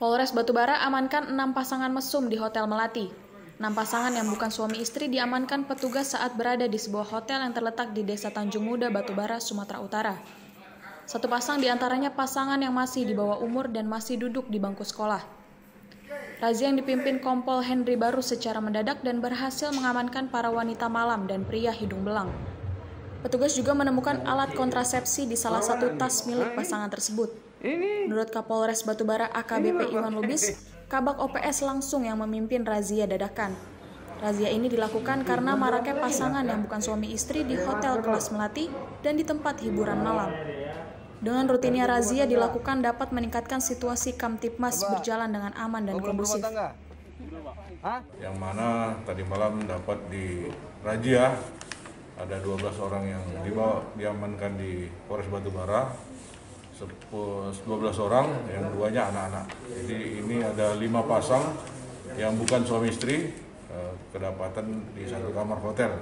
Polres Batubara amankan enam pasangan mesum di Hotel Melati. Enam pasangan yang bukan suami istri diamankan petugas saat berada di sebuah hotel yang terletak di Desa Tanjung Muda, Batubara, Sumatera Utara. Satu pasang di antaranya pasangan yang masih di bawah umur dan masih duduk di bangku sekolah. Razia yang dipimpin Kompol Henry Baru secara mendadak dan berhasil mengamankan para wanita malam dan pria hidung belang. Petugas juga menemukan alat kontrasepsi di salah satu tas milik pasangan tersebut. Menurut Kapolres Batubara AKBP Iwan Lubis, Kabak OPS langsung yang memimpin razia dadakan. Razia ini dilakukan karena maraknya pasangan yang bukan suami istri di hotel kelas Melati dan di tempat hiburan malam. Dengan rutinnya razia dilakukan dapat meningkatkan situasi Kamtipmas berjalan dengan aman dan kondusif. Yang mana tadi malam dapat di razia ada 12 orang yang dibawa diamankan di Polres Batubara 12 orang, yang duanya anak-anak. Jadi ini ada lima pasang yang bukan suami istri, eh, kedapatan di satu kamar hotel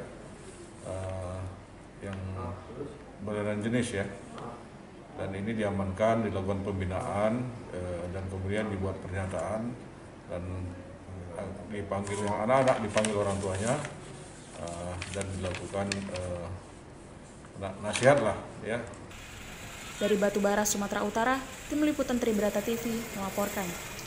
eh, yang berbeda jenis ya. Dan ini diamankan, dilakukan pembinaan, eh, dan kemudian dibuat pernyataan dan dipanggil yang anak-anak, dipanggil orang tuanya, dan dilakukan nasihat lah ya dari Batubara, Sumatera Utara, Tim Liputan Tribrata TV melaporkan.